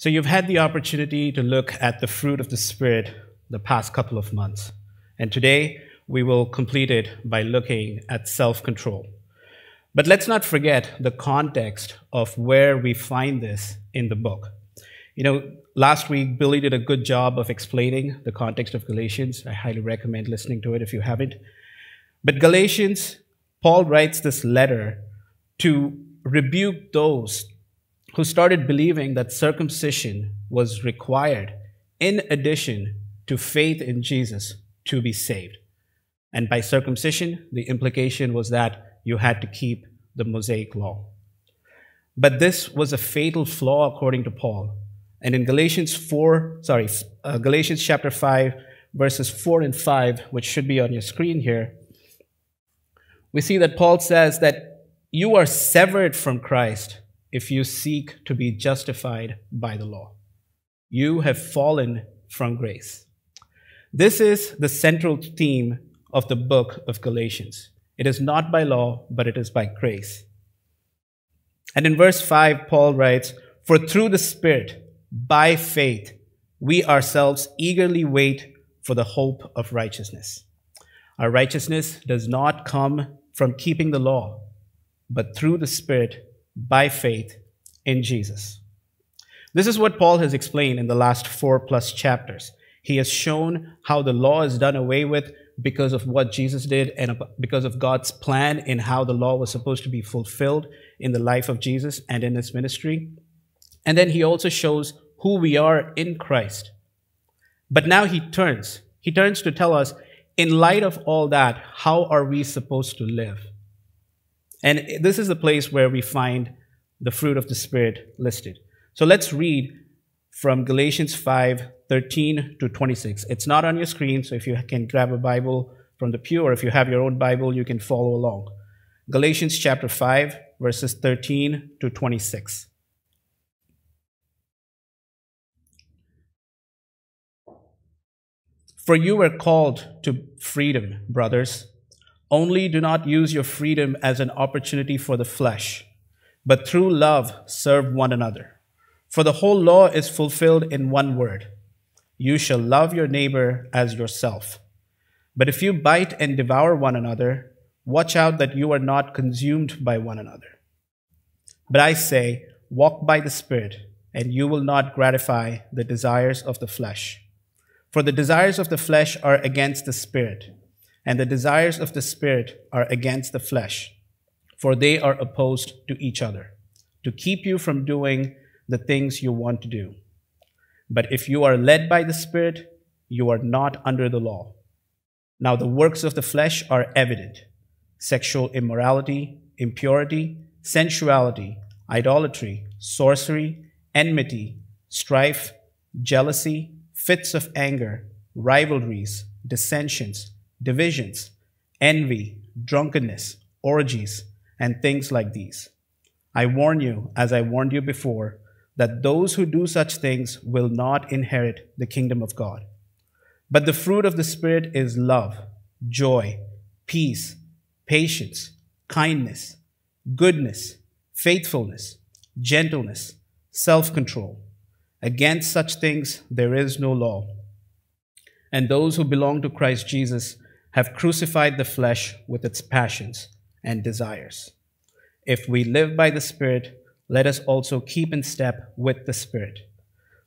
So, you've had the opportunity to look at the fruit of the Spirit the past couple of months. And today, we will complete it by looking at self control. But let's not forget the context of where we find this in the book. You know, last week, Billy did a good job of explaining the context of Galatians. I highly recommend listening to it if you haven't. But Galatians, Paul writes this letter to rebuke those who started believing that circumcision was required in addition to faith in Jesus to be saved. And by circumcision, the implication was that you had to keep the Mosaic law. But this was a fatal flaw according to Paul. And in Galatians 4, sorry, uh, Galatians chapter 5, verses 4 and 5, which should be on your screen here, we see that Paul says that you are severed from Christ if you seek to be justified by the law. You have fallen from grace. This is the central theme of the book of Galatians. It is not by law, but it is by grace. And in verse 5, Paul writes, For through the Spirit, by faith, we ourselves eagerly wait for the hope of righteousness. Our righteousness does not come from keeping the law, but through the Spirit, by faith in Jesus. This is what Paul has explained in the last four plus chapters. He has shown how the law is done away with because of what Jesus did and because of God's plan in how the law was supposed to be fulfilled in the life of Jesus and in his ministry. And then he also shows who we are in Christ. But now he turns. He turns to tell us, in light of all that, how are we supposed to live? And this is the place where we find the fruit of the Spirit listed. So let's read from Galatians 5 13 to 26. It's not on your screen, so if you can grab a Bible from the pew or if you have your own Bible, you can follow along. Galatians chapter 5, verses 13 to 26. For you were called to freedom, brothers. Only do not use your freedom as an opportunity for the flesh, but through love serve one another. For the whole law is fulfilled in one word You shall love your neighbor as yourself. But if you bite and devour one another, watch out that you are not consumed by one another. But I say, walk by the Spirit, and you will not gratify the desires of the flesh. For the desires of the flesh are against the Spirit, and the desires of the Spirit are against the flesh, for they are opposed to each other, to keep you from doing the things you want to do. But if you are led by the Spirit, you are not under the law. Now, the works of the flesh are evident sexual immorality, impurity, sensuality, idolatry, sorcery, enmity, strife, jealousy, fits of anger, rivalries, dissensions, divisions, envy, drunkenness, orgies, and things like these. I warn you, as I warned you before, that those who do such things will not inherit the kingdom of God. But the fruit of the Spirit is love, joy, peace, patience, kindness, goodness, faithfulness, gentleness, self control. Against such things there is no law. And those who belong to Christ Jesus have crucified the flesh with its passions and desires. If we live by the Spirit, let us also keep in step with the Spirit.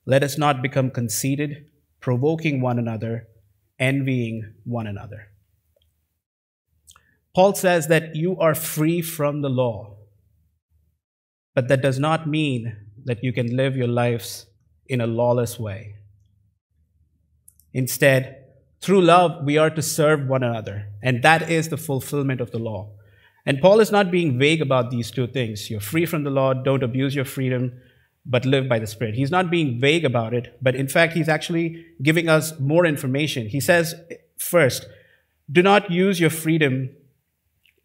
Let us not become conceited, provoking one another, envying one another. Paul says that you are free from the law, but that does not mean that you can live your lives in a lawless way. Instead, through love, we are to serve one another, and that is the fulfillment of the law. And Paul is not being vague about these two things. You're free from the law, don't abuse your freedom, but live by the Spirit. He's not being vague about it, but in fact, he's actually giving us more information. He says, first, do not use your freedom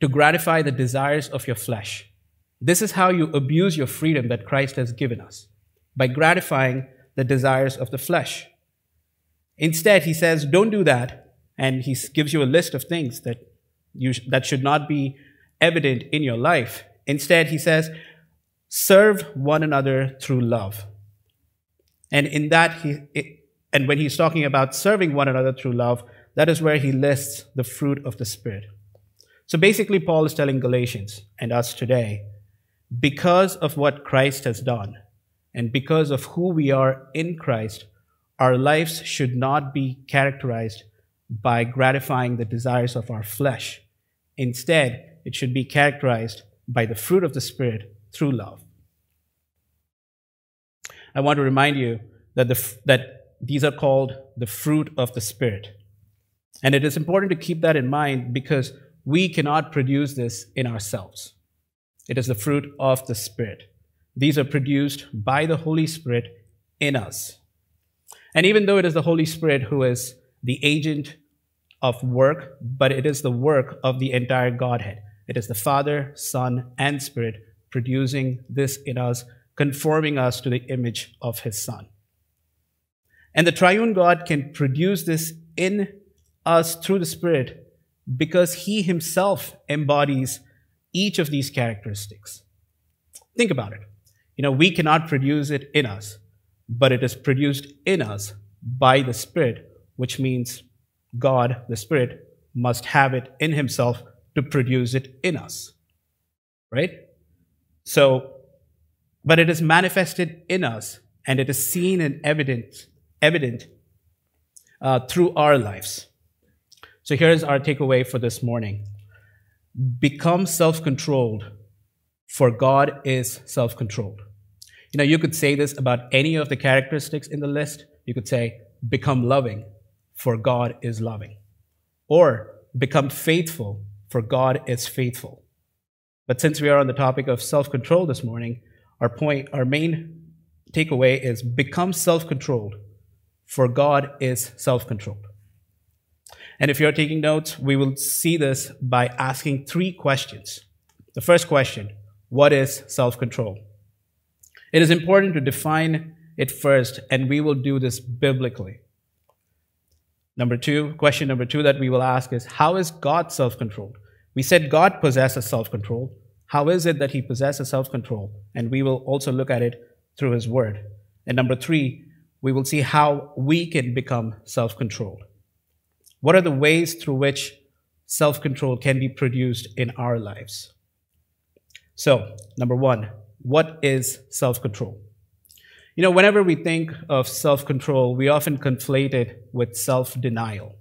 to gratify the desires of your flesh. This is how you abuse your freedom that Christ has given us, by gratifying the desires of the flesh. Instead, he says, don't do that. And he gives you a list of things that, you, that should not be evident in your life. Instead, he says, serve one another through love. And in that, he, it, and when he's talking about serving one another through love, that is where he lists the fruit of the Spirit. So basically, Paul is telling Galatians and us today, because of what Christ has done, and because of who we are in Christ, our lives should not be characterized by gratifying the desires of our flesh. Instead, it should be characterized by the fruit of the Spirit through love. I want to remind you that, the, that these are called the fruit of the Spirit. And it is important to keep that in mind because we cannot produce this in ourselves. It is the fruit of the Spirit. These are produced by the Holy Spirit in us. And even though it is the Holy Spirit who is the agent of work, but it is the work of the entire Godhead. It is the Father, Son, and Spirit producing this in us, conforming us to the image of His Son. And the triune God can produce this in us through the Spirit because He Himself embodies each of these characteristics. Think about it. You know, we cannot produce it in us, but it is produced in us by the Spirit, which means God, the Spirit, must have it in Himself to produce it in us. Right? So, but it is manifested in us and it is seen and evident, evident uh, through our lives. So here's our takeaway for this morning become self controlled, for God is self controlled. You know, you could say this about any of the characteristics in the list. You could say, become loving, for God is loving. Or become faithful, for God is faithful. But since we are on the topic of self control this morning, our point, our main takeaway is become self controlled, for God is self controlled. And if you're taking notes, we will see this by asking three questions. The first question What is self control? It is important to define it first, and we will do this biblically. Number two, question number two that we will ask is How is God self controlled? We said God possesses self control. How is it that he possesses self control? And we will also look at it through his word. And number three, we will see how we can become self controlled. What are the ways through which self control can be produced in our lives? So, number one, what is self control? You know, whenever we think of self control, we often conflate it with self denial.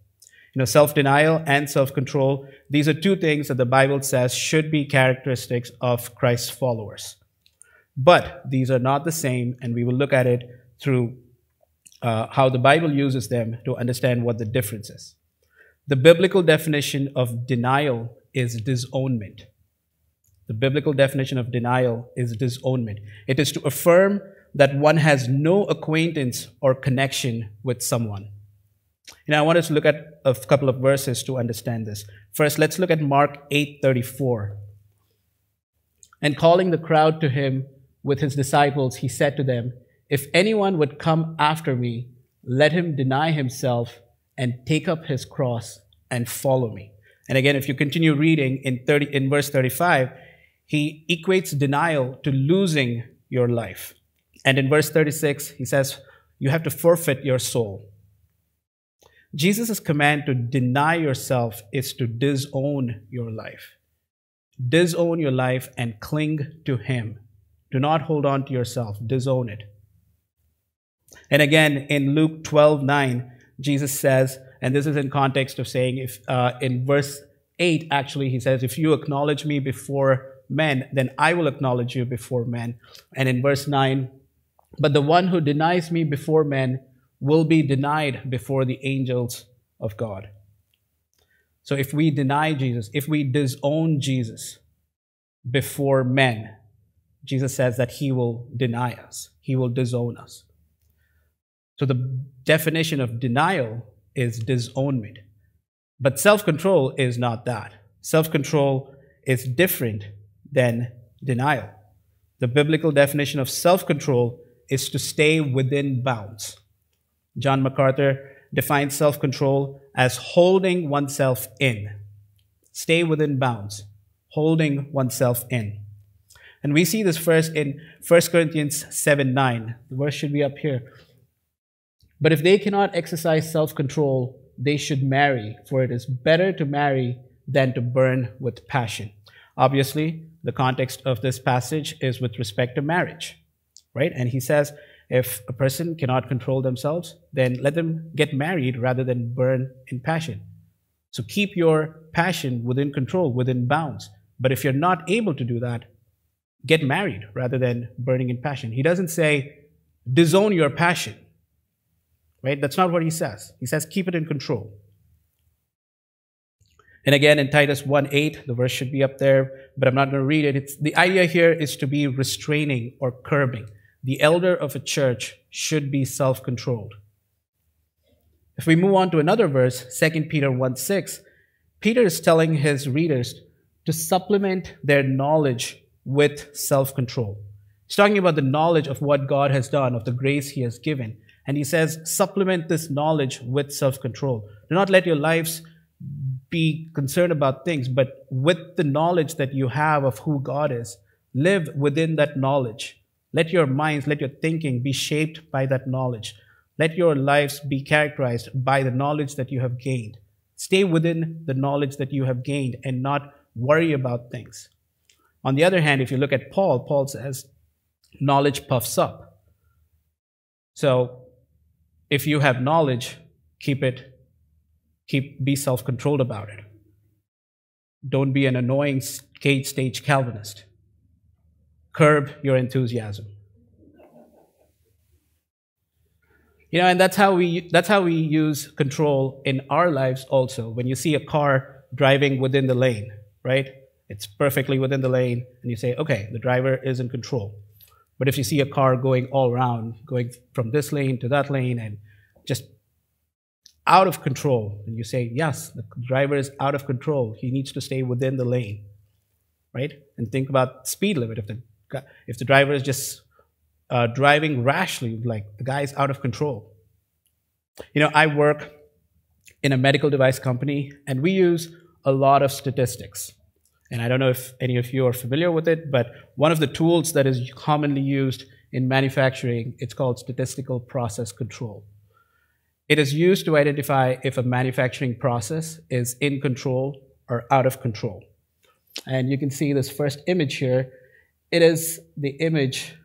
You know, self denial and self control, these are two things that the Bible says should be characteristics of Christ's followers. But these are not the same, and we will look at it through uh, how the Bible uses them to understand what the difference is. The biblical definition of denial is disownment. The biblical definition of denial is disownment. It is to affirm that one has no acquaintance or connection with someone. And I want us to look at a couple of verses to understand this. First, let's look at Mark 8:34. And calling the crowd to him with his disciples, he said to them, If anyone would come after me, let him deny himself and take up his cross and follow me. And again, if you continue reading in 30 in verse 35, he equates denial to losing your life. And in verse 36, he says, You have to forfeit your soul. Jesus' command to deny yourself is to disown your life. Disown your life and cling to Him. Do not hold on to yourself, disown it. And again, in Luke 12 9, Jesus says, and this is in context of saying, if uh, in verse 8, actually, he says, If you acknowledge me before men, then I will acknowledge you before men. And in verse 9, but the one who denies me before men will be denied before the angels of God. So if we deny Jesus, if we disown Jesus before men, Jesus says that he will deny us, he will disown us. So the definition of denial is disownment. But self control is not that. Self control is different than denial. The biblical definition of self control is to stay within bounds. John MacArthur defines self control as holding oneself in. Stay within bounds, holding oneself in. And we see this first in 1 Corinthians 7 9. The verse should be up here. But if they cannot exercise self control, they should marry, for it is better to marry than to burn with passion. Obviously, the context of this passage is with respect to marriage, right? And he says, if a person cannot control themselves, then let them get married rather than burn in passion. So keep your passion within control, within bounds. But if you're not able to do that, get married rather than burning in passion. He doesn't say, disown your passion. Right? That's not what he says. He says, keep it in control. And again, in Titus 1 8, the verse should be up there, but I'm not going to read it. It's, the idea here is to be restraining or curbing. The elder of a church should be self controlled. If we move on to another verse, 2 Peter 1 6, Peter is telling his readers to supplement their knowledge with self control. He's talking about the knowledge of what God has done, of the grace he has given. And he says, supplement this knowledge with self control. Do not let your lives be concerned about things, but with the knowledge that you have of who God is, live within that knowledge. Let your minds, let your thinking be shaped by that knowledge. Let your lives be characterized by the knowledge that you have gained. Stay within the knowledge that you have gained and not worry about things. On the other hand, if you look at Paul, Paul says, knowledge puffs up. So if you have knowledge, keep it Keep, be self controlled about it. Don't be an annoying cage stage Calvinist. Curb your enthusiasm. You know, and that's how we that's how we use control in our lives also. When you see a car driving within the lane, right? It's perfectly within the lane, and you say, okay, the driver is in control. But if you see a car going all around, going from this lane to that lane, and just out of control, and you say, yes, the driver is out of control. He needs to stay within the lane, right? And think about speed limit. If the if the driver is just uh, driving rashly, like the guy is out of control. You know, I work in a medical device company, and we use a lot of statistics. And I don't know if any of you are familiar with it, but one of the tools that is commonly used in manufacturing, it's called statistical process control. It is used to identify if a manufacturing process is in control or out of control. And you can see this first image here. It is the image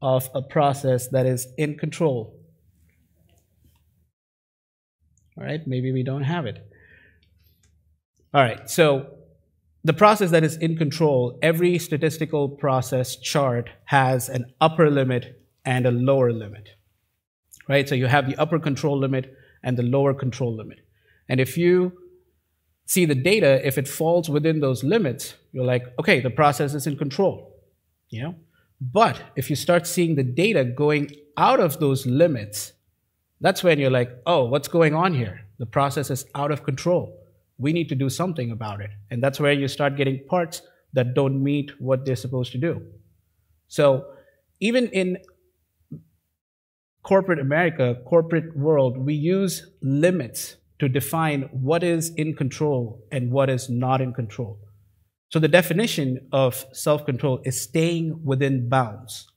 of a process that is in control. All right, maybe we don't have it. All right, so the process that is in control, every statistical process chart has an upper limit and a lower limit, right? So you have the upper control limit and the lower control limit. And if you see the data, if it falls within those limits, you're like, okay, the process is in control, you know? But if you start seeing the data going out of those limits, that's when you're like, oh, what's going on here? The process is out of control we need to do something about it. And that's where you start getting parts that don't meet what they're supposed to do. So even in corporate America, corporate world, we use limits to define what is in control and what is not in control. So the definition of self-control is staying within bounds.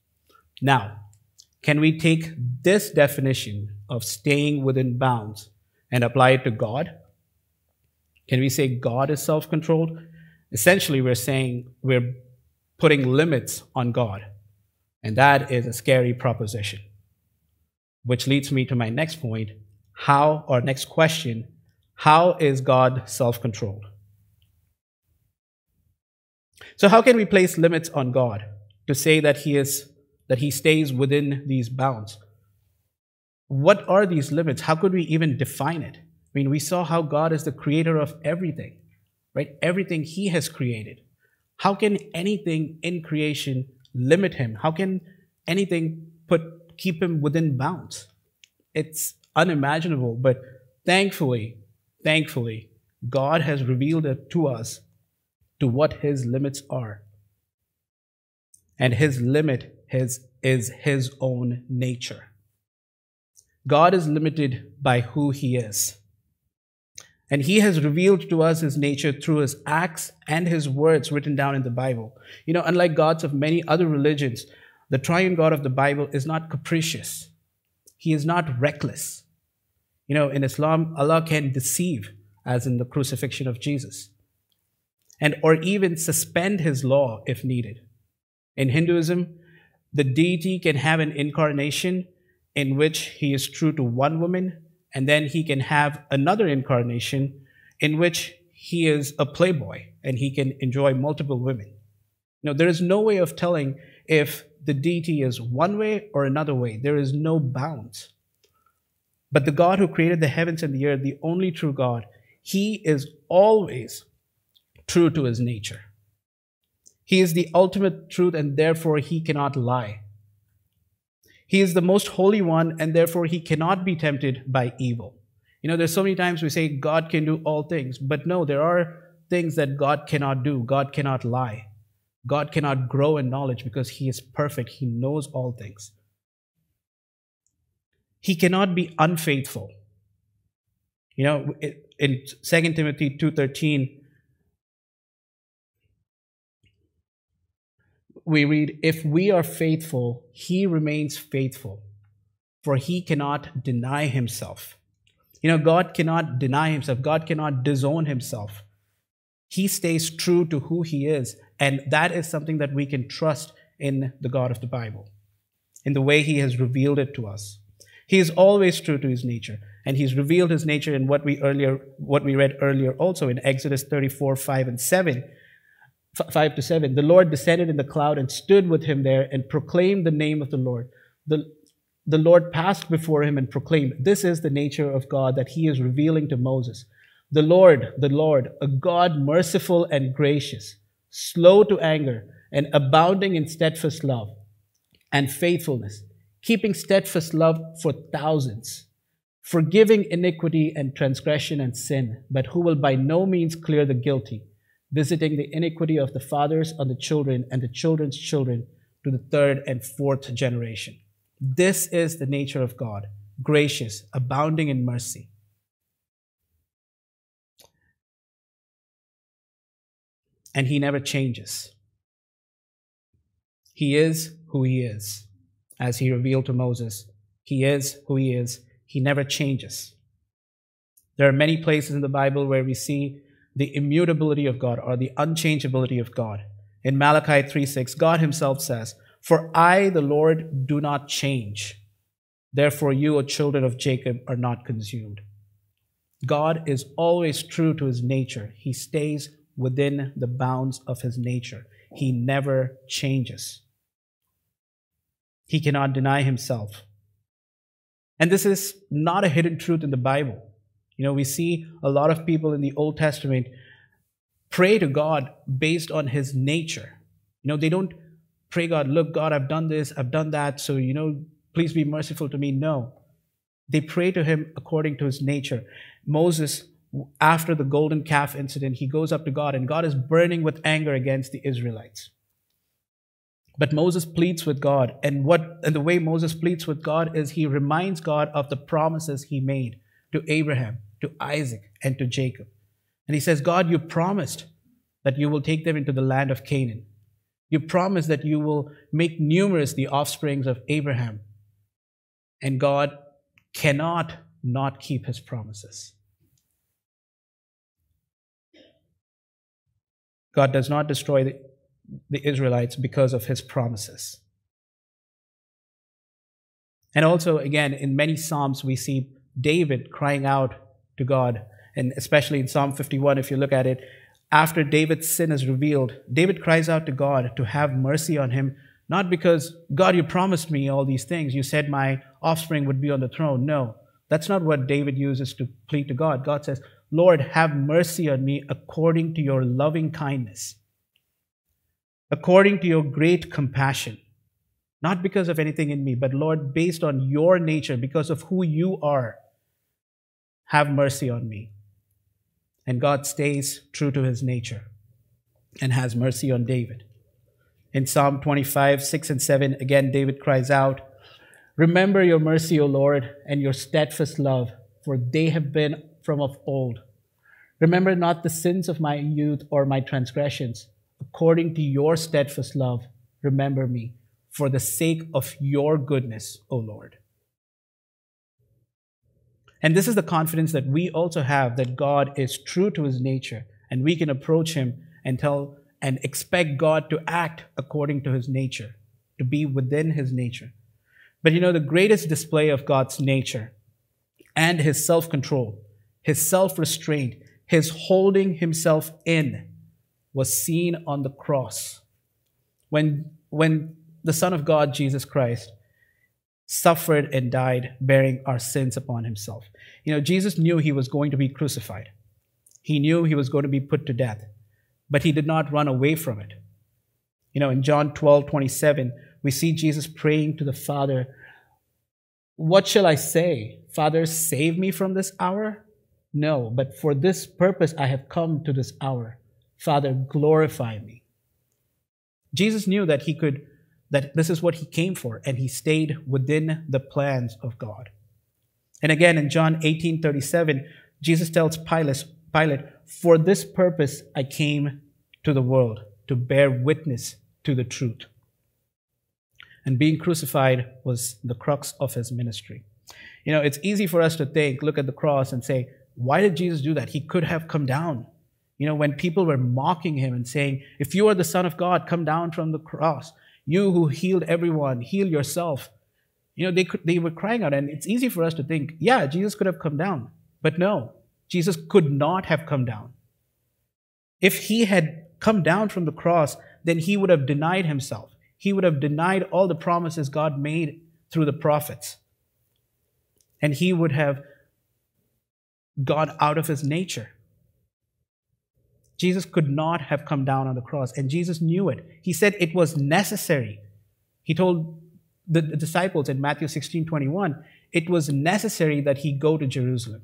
Now, can we take this definition of staying within bounds and apply it to God? Can we say God is self controlled? Essentially, we're saying we're putting limits on God. And that is a scary proposition. Which leads me to my next point how, or next question how is God self controlled? So, how can we place limits on God to say that He is that He stays within these bounds? What are these limits? How could we even define it? I mean, we saw how God is the creator of everything, right? Everything He has created. How can anything in creation limit Him? How can anything put keep Him within bounds? It's unimaginable, but thankfully, thankfully, God has revealed it to us to what His limits are. And His limit is, is His own nature. God is limited by who He is. And he has revealed to us his nature through his acts and his words written down in the Bible. You know, unlike gods of many other religions, the triune God of the Bible is not capricious. He is not reckless. You know, in Islam, Allah can deceive, as in the crucifixion of Jesus, and or even suspend his law if needed. In Hinduism, the deity can have an incarnation in which he is true to one woman and then he can have another incarnation in which he is a playboy and he can enjoy multiple women. Now, there is no way of telling if the deity is one way or another way. There is no bounds. But the God who created the heavens and the earth, the only true God, he is always true to his nature. He is the ultimate truth and therefore he cannot lie. He is the most holy one, and therefore he cannot be tempted by evil. You know, there's so many times we say God can do all things, but no, there are things that God cannot do. God cannot lie. God cannot grow in knowledge because he is perfect. He knows all things. He cannot be unfaithful. You know, in 2 Timothy 2:13, we read, If we are faithful, he remains faithful, for he cannot deny himself. You know, God cannot deny himself, God cannot disown himself. He stays true to who he is, and that is something that we can trust in the God of the Bible, in the way he has revealed it to us. He is always true to his nature, and he's revealed his nature in what we earlier what we read earlier also in Exodus 34, 5 and 7 5 to 7 the lord descended in the cloud and stood with him there and proclaimed the name of the lord. The, the lord passed before him and proclaimed this is the nature of god that he is revealing to moses. The lord the lord a god merciful and gracious slow to anger and abounding in steadfast love and faithfulness keeping steadfast love for thousands forgiving iniquity and transgression and sin but who will by no means clear the guilty visiting the iniquity of the fathers on the children and the children's children to the third and fourth generation. This is the nature of God, gracious, abounding in mercy. And he never changes. He is who he is, as he revealed to Moses. He is who he is. He never changes. There are many places in the Bible where we see the immutability of God or the unchangeability of God. In Malachi 3:6, God himself says, "For I, the Lord, do not change. Therefore you, O children of Jacob, are not consumed." God is always true to his nature. He stays within the bounds of his nature. He never changes. He cannot deny himself. And this is not a hidden truth in the Bible. You know, we see a lot of people in the Old Testament pray to God based on his nature. You know, they don't pray God, look, God, I've done this, I've done that, so, you know, please be merciful to me. No. They pray to him according to his nature. Moses, after the golden calf incident, he goes up to God, and God is burning with anger against the Israelites. But Moses pleads with God, and what and the way Moses pleads with God is he reminds God of the promises he made to Abraham to Isaac, and to Jacob. And he says, God, you promised that you will take them into the land of Canaan. You promised that you will make numerous the offsprings of Abraham. And God cannot not keep his promises. God does not destroy the, the Israelites because of his promises. And also, again, in many Psalms, we see David crying out to God. And especially in Psalm 51, if you look at it, after David's sin is revealed, David cries out to God to have mercy on him, not because, God, you promised me all these things. You said my offspring would be on the throne. No, that's not what David uses to plead to God. God says, Lord, have mercy on me according to your loving kindness, according to your great compassion. Not because of anything in me, but Lord, based on your nature, because of who you are. Have mercy on me. And God stays true to his nature and has mercy on David. In Psalm 25, 6 and 7, again, David cries out, Remember your mercy, O Lord, and your steadfast love, for they have been from of old. Remember not the sins of my youth or my transgressions. According to your steadfast love, remember me for the sake of your goodness, O Lord. And this is the confidence that we also have that God is true to his nature, and we can approach him and tell and expect God to act according to his nature, to be within his nature. But you know, the greatest display of God's nature and his self control, his self restraint, his holding himself in was seen on the cross. When, when the Son of God, Jesus Christ, suffered and died, bearing our sins upon himself. You know, Jesus knew he was going to be crucified, he knew he was going to be put to death, but he did not run away from it. You know, in John 12 27, we see Jesus praying to the Father, What shall I say? Father, save me from this hour? No, but for this purpose I have come to this hour. Father, glorify me. Jesus knew that he could, that this is what he came for, and he stayed within the plans of God. And again, in John 18 37, Jesus tells Pilate, Pilate, For this purpose I came to the world, to bear witness to the truth. And being crucified was the crux of his ministry. You know, it's easy for us to think, look at the cross and say, why did Jesus do that? He could have come down. You know, when people were mocking him and saying, If you are the Son of God, come down from the cross. You who healed everyone, heal yourself. You know, they, could, they were crying out, and it's easy for us to think, yeah, Jesus could have come down. But no, Jesus could not have come down. If he had come down from the cross, then he would have denied himself. He would have denied all the promises God made through the prophets. And he would have gone out of his nature. Jesus could not have come down on the cross, and Jesus knew it. He said it was necessary. He told the, disciples in Matthew 16 21, it was necessary that he go to Jerusalem.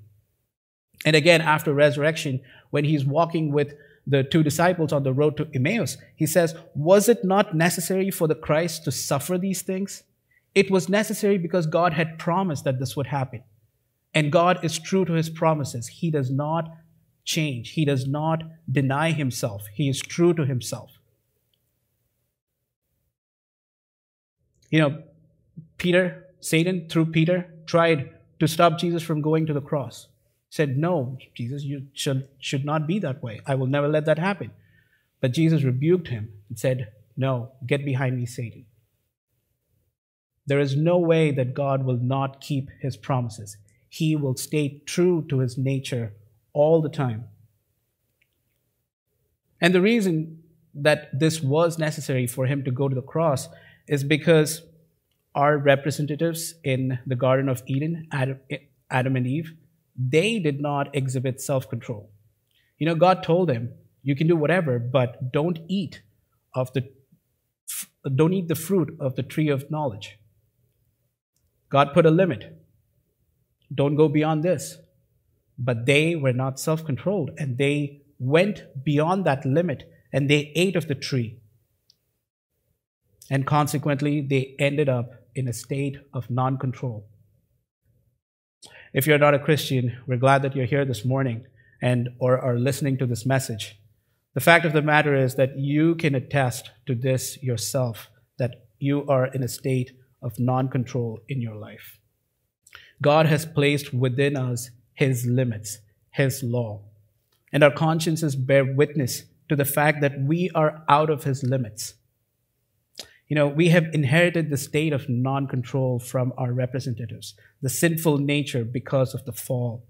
And again, after resurrection, when he's walking with the two disciples on the road to Emmaus, he says, Was it not necessary for the Christ to suffer these things? It was necessary because God had promised that this would happen. And God is true to his promises. He does not change, he does not deny himself. He is true to himself. You know, Peter, Satan, through Peter, tried to stop Jesus from going to the cross. Said, No, Jesus, you should, should not be that way. I will never let that happen. But Jesus rebuked him and said, No, get behind me, Satan. There is no way that God will not keep his promises he will stay true to his nature all the time. And the reason that this was necessary for him to go to the cross is because our representatives in the Garden of Eden, Adam, and Eve, they did not exhibit self control. You know, God told them, you can do whatever, but don't eat of the don't eat the fruit of the tree of knowledge. God put a limit. Don't go beyond this. But they were not self controlled and they went beyond that limit and they ate of the tree. And consequently, they ended up in a state of non control. If you're not a Christian, we're glad that you're here this morning and or are listening to this message. The fact of the matter is that you can attest to this yourself that you are in a state of non control in your life. God has placed within us His limits, His law. And our consciences bear witness to the fact that we are out of His limits. You know, we have inherited the state of non control from our representatives, the sinful nature because of the fall.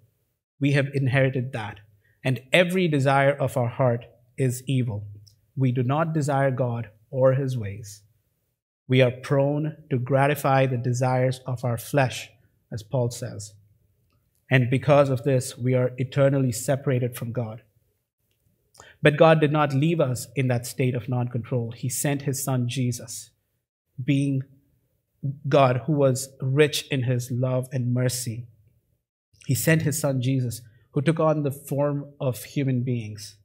We have inherited that. And every desire of our heart is evil. We do not desire God or His ways. We are prone to gratify the desires of our flesh as Paul says. And because of this, we are eternally separated from God. But God did not leave us in that state of non control. He sent his son Jesus, being God who was rich in his love and mercy. He sent his son Jesus, who took on the form of human beings.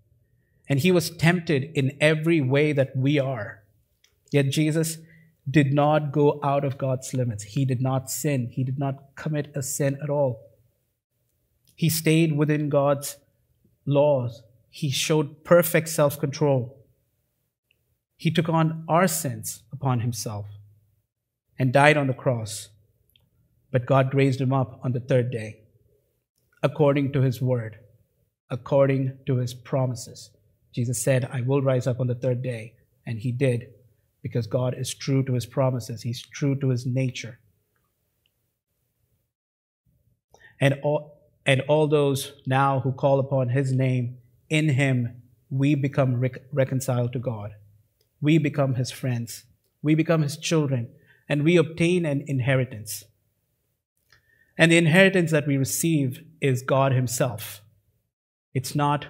And he was tempted in every way that we are. Yet Jesus did not go out of God's limits. He did not sin. He did not commit a sin at all. He stayed within God's laws, he showed perfect self control. He took on our sins upon himself and died on the cross. But God raised him up on the third day, according to his word, according to his promises. Jesus said, I will rise up on the third day. And he did, because God is true to his promises, he's true to his nature. And all, and all those now who call upon his name, in him we become rec- reconciled to God. We become his friends. We become his children, and we obtain an inheritance. And the inheritance that we receive is God himself. It's not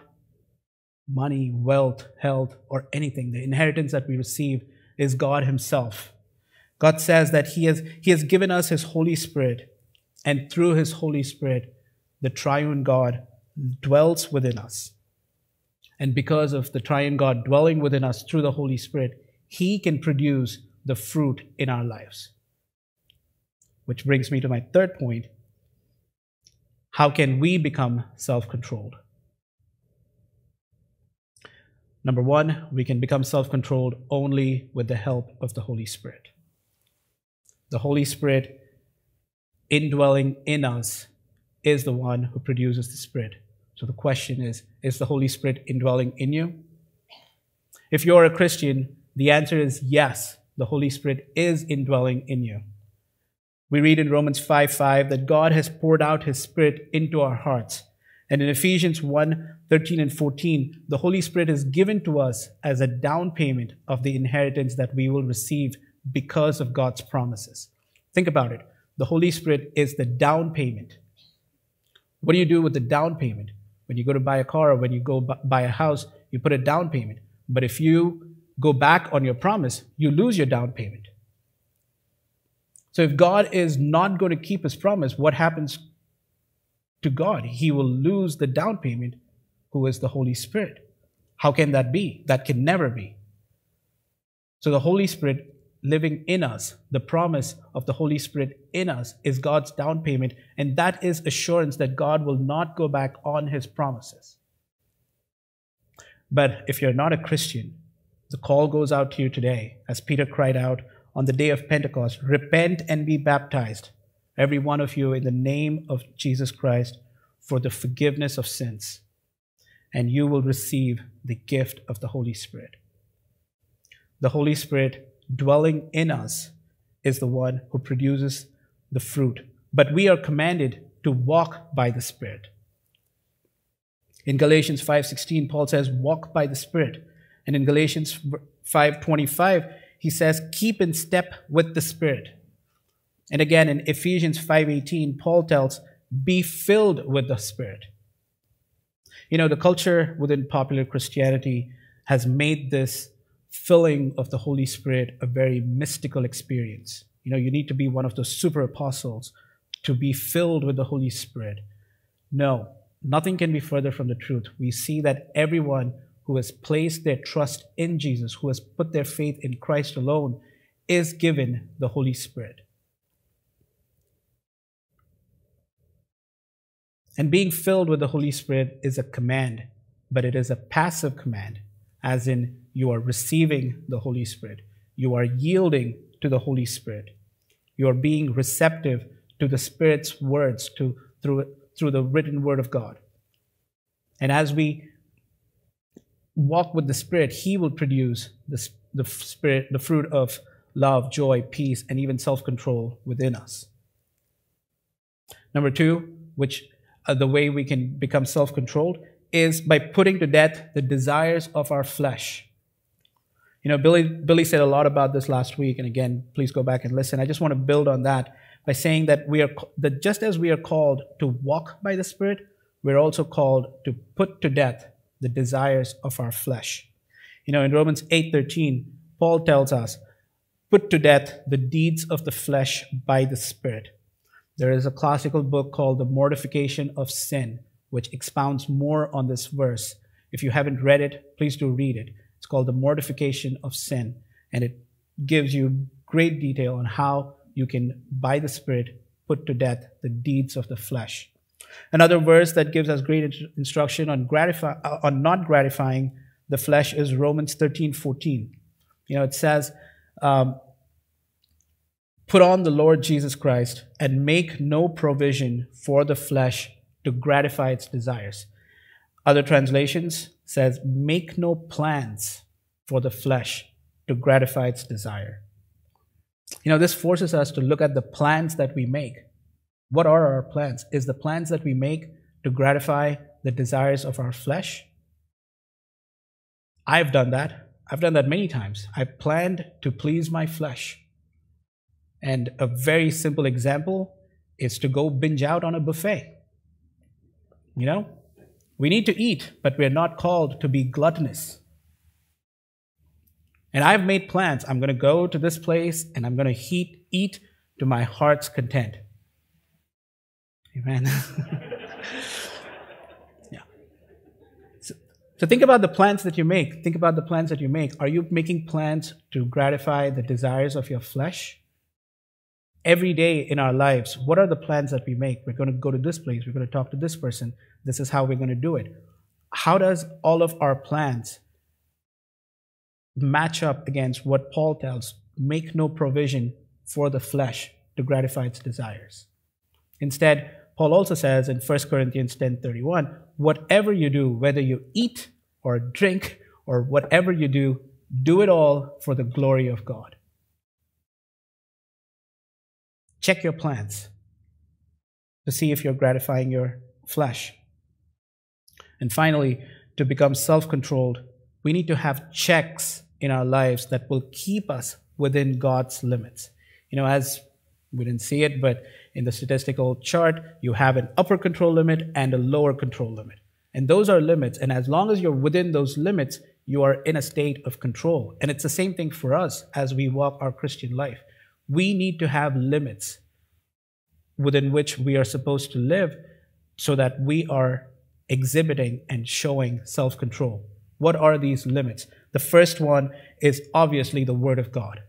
money, wealth, health, or anything. The inheritance that we receive is God himself. God says that he has, he has given us his Holy Spirit and through his Holy Spirit, the triune God dwells within us. And because of the triune God dwelling within us through the Holy Spirit, he can produce the fruit in our lives. Which brings me to my third point. How can we become self controlled? Number one, we can become self controlled only with the help of the Holy Spirit. The Holy Spirit indwelling in us is the one who produces the Spirit. So the question is Is the Holy Spirit indwelling in you? If you're a Christian, the answer is yes, the Holy Spirit is indwelling in you. We read in Romans 5 5 that God has poured out his Spirit into our hearts. And in Ephesians 1 13 and 14, the Holy Spirit is given to us as a down payment of the inheritance that we will receive because of God's promises. Think about it. The Holy Spirit is the down payment. What do you do with the down payment? When you go to buy a car or when you go buy a house, you put a down payment. But if you go back on your promise, you lose your down payment. So if God is not going to keep his promise, what happens to God? He will lose the down payment, who is the Holy Spirit. How can that be? That can never be. So the Holy Spirit living in us, the promise of the Holy Spirit in us, is God's down payment. And that is assurance that God will not go back on his promises. But if you're not a Christian, the call goes out to you today, as Peter cried out on the day of Pentecost repent and be baptized, every one of you, in the name of Jesus Christ, for the forgiveness of sins, and you will receive the gift of the Holy Spirit. The Holy Spirit dwelling in us is the one who produces the fruit. But we are commanded to walk by the Spirit. In Galatians 5:16 Paul says walk by the Spirit. And in Galatians 5:25 he says keep in step with the Spirit. And again in Ephesians 5:18 Paul tells be filled with the Spirit. You know, the culture within popular Christianity has made this filling of the Holy Spirit a very mystical experience. You know, you need to be one of those super apostles to be filled with the Holy Spirit. No, nothing can be further from the truth. We see that everyone who has placed their trust in Jesus, who has put their faith in Christ alone, is given the Holy Spirit. And being filled with the Holy Spirit is a command, but it is a passive command, as in you are receiving the Holy Spirit. You are yielding to the Holy Spirit. You are being receptive to the Spirit's words to, through, through the written word of God. And as we walk with the Spirit, He will produce the, the Spirit, the fruit of love, joy, peace, and even self control within us. Number two, which uh, the way we can become self controlled is by putting to death the desires of our flesh. You know, Billy, Billy said a lot about this last week, and again, please go back and listen. I just want to build on that by saying that we are that just as we are called to walk by the Spirit, we're also called to put to death the desires of our flesh. You know, in Romans 8:13, Paul tells us, "Put to death the deeds of the flesh by the Spirit." There is a classical book called The Mortification of Sin, which expounds more on this verse. If you haven't read it, please do read it. It's called the mortification of sin. And it gives you great detail on how you can, by the Spirit, put to death the deeds of the flesh. Another verse that gives us great instruction on, gratify, uh, on not gratifying the flesh is Romans 13 14. You know, it says, um, Put on the Lord Jesus Christ and make no provision for the flesh to gratify its desires. Other translations says, Make no plans for the flesh to gratify its desire. You know, this forces us to look at the plans that we make. What are our plans? Is the plans that we make to gratify the desires of our flesh? I've done that. I've done that many times. I planned to please my flesh. And a very simple example is to go binge out on a buffet. You know, we need to eat, but we're not called to be gluttonous. And I've made plans. I'm going to go to this place and I'm going to eat, eat to my heart's content. Amen. yeah. So, so think about the plans that you make. Think about the plans that you make. Are you making plans to gratify the desires of your flesh? Every day in our lives, what are the plans that we make? We're going to go to this place. We're going to talk to this person. This is how we're going to do it. How does all of our plans match up against what Paul tells make no provision for the flesh to gratify its desires. Instead, Paul also says in 1 Corinthians 10:31, whatever you do, whether you eat or drink or whatever you do, do it all for the glory of God. Check your plans to see if you're gratifying your flesh. And finally, to become self controlled, we need to have checks in our lives that will keep us within God's limits. You know, as we didn't see it, but in the statistical chart, you have an upper control limit and a lower control limit. And those are limits. And as long as you're within those limits, you are in a state of control. And it's the same thing for us as we walk our Christian life. We need to have limits within which we are supposed to live so that we are exhibiting and showing self control. What are these limits? The first one is obviously the Word of God.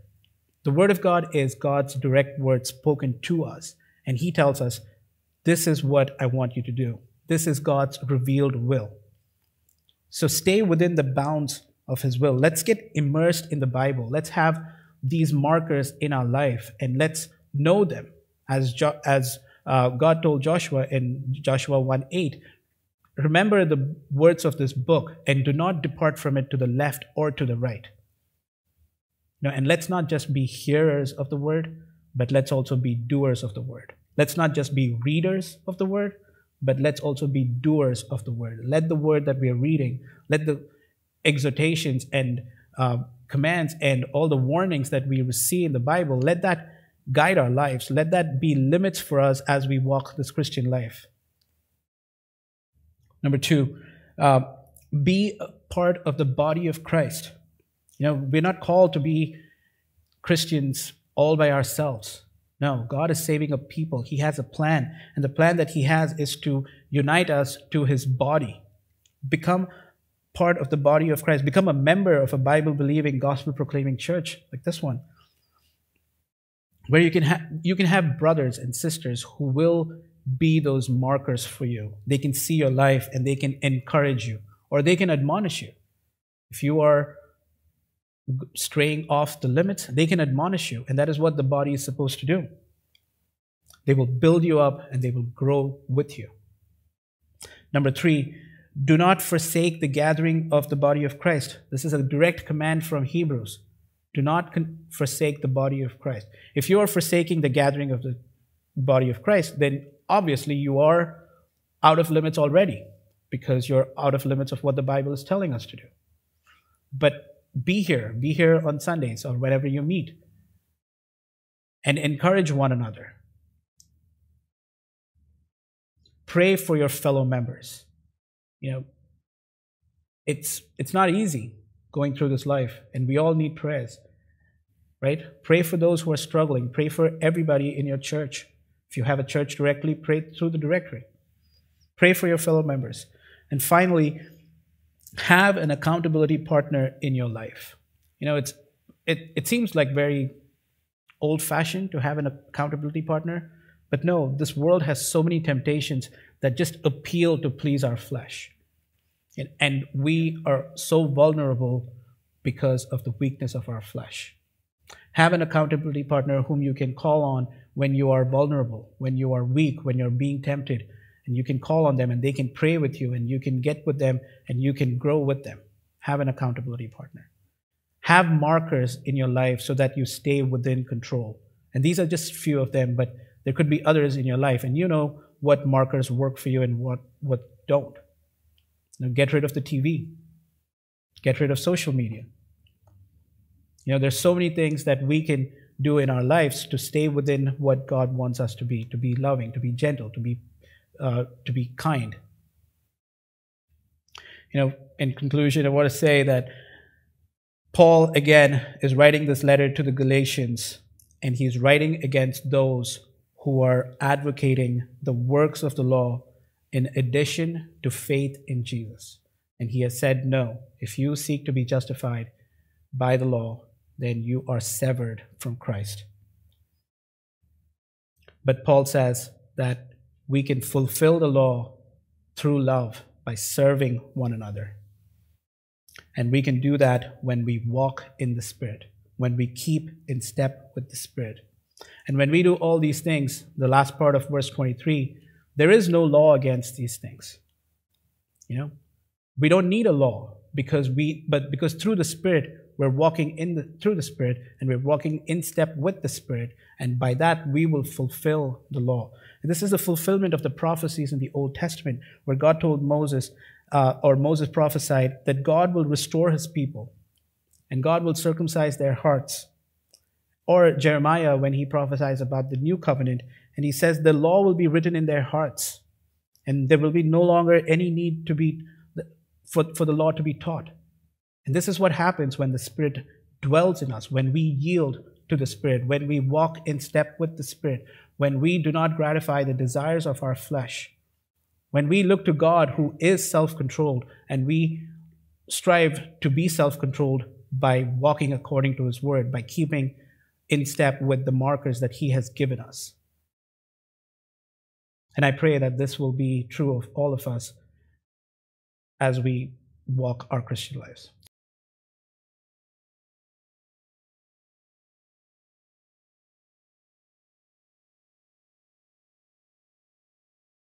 The Word of God is God's direct word spoken to us. And He tells us, This is what I want you to do. This is God's revealed will. So stay within the bounds of His will. Let's get immersed in the Bible. Let's have these markers in our life and let's know them as, jo- as uh, God told Joshua in Joshua 1 8. Remember the words of this book and do not depart from it to the left or to the right. No, and let's not just be hearers of the word, but let's also be doers of the word. Let's not just be readers of the word, but let's also be doers of the word. Let the word that we are reading, let the exhortations and uh, commands and all the warnings that we receive in the Bible, let that guide our lives. Let that be limits for us as we walk this Christian life. Number two, uh, be a part of the body of Christ. You know, we're not called to be Christians all by ourselves. No, God is saving a people. He has a plan. And the plan that He has is to unite us to His body. Become part of the body of Christ. Become a member of a Bible believing, gospel proclaiming church like this one. Where you can, ha- you can have brothers and sisters who will be those markers for you. They can see your life and they can encourage you or they can admonish you. If you are straying off the limits, they can admonish you. And that is what the body is supposed to do. They will build you up and they will grow with you. Number three, do not forsake the gathering of the body of Christ. This is a direct command from Hebrews. Do not forsake the body of Christ. If you are forsaking the gathering of the body of Christ, then obviously you are out of limits already because you're out of limits of what the Bible is telling us to do. But be here, be here on Sundays or whenever you meet, and encourage one another. Pray for your fellow members. You know, it's it's not easy going through this life, and we all need prayers. Right? Pray for those who are struggling. Pray for everybody in your church. If you have a church directly, pray through the directory. Pray for your fellow members. And finally, have an accountability partner in your life. You know, it's it, it seems like very old fashioned to have an accountability partner, but no, this world has so many temptations that just appeal to please our flesh. And, and we are so vulnerable because of the weakness of our flesh. Have an accountability partner whom you can call on when you are vulnerable, when you are weak, when you're being tempted, and you can call on them and they can pray with you and you can get with them and you can grow with them. Have an accountability partner. Have markers in your life so that you stay within control. And these are just few of them, but there could be others in your life, and you know what markers work for you and what, what don't. Now, get rid of the TV. Get rid of social media. You know, there's so many things that we can do in our lives to stay within what God wants us to be, to be loving, to be gentle, to be, uh, to be kind. You know, in conclusion, I want to say that Paul, again, is writing this letter to the Galatians, and he's writing against those who are advocating the works of the law in addition to faith in Jesus. And he has said, no, if you seek to be justified by the law, then you are severed from Christ. But Paul says that we can fulfill the law through love by serving one another. And we can do that when we walk in the Spirit, when we keep in step with the Spirit. And when we do all these things, the last part of verse 23, there is no law against these things. You know, we don't need a law because we, but because through the Spirit, we're walking in the, through the Spirit and we're walking in step with the Spirit. And by that, we will fulfill the law. And this is the fulfillment of the prophecies in the Old Testament where God told Moses, uh, or Moses prophesied, that God will restore his people and God will circumcise their hearts or Jeremiah, when he prophesies about the new covenant, and he says, The law will be written in their hearts, and there will be no longer any need to be for, for the law to be taught. And this is what happens when the Spirit dwells in us, when we yield to the Spirit, when we walk in step with the Spirit, when we do not gratify the desires of our flesh, when we look to God who is self controlled and we strive to be self controlled by walking according to His word, by keeping in step with the markers that He has given us. And I pray that this will be true of all of us as we walk our Christian lives.